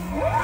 Yeah.